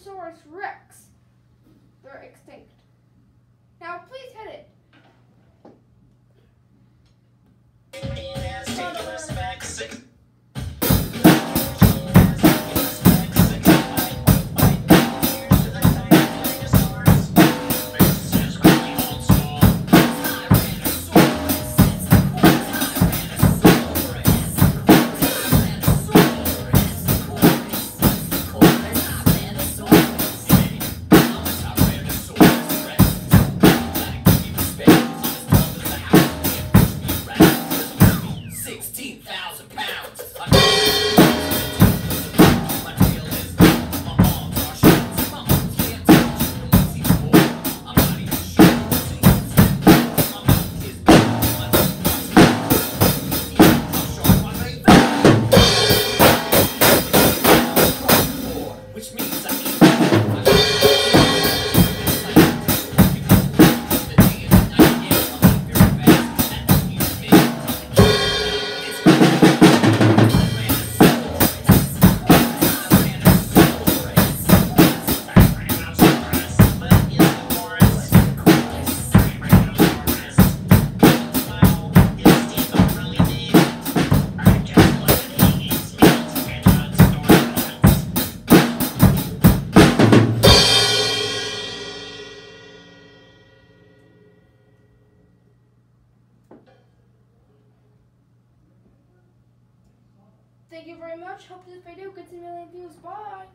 Tyrannosaurus rex. They're extinct. Thank you very much. Hope this video gets a million views. Bye.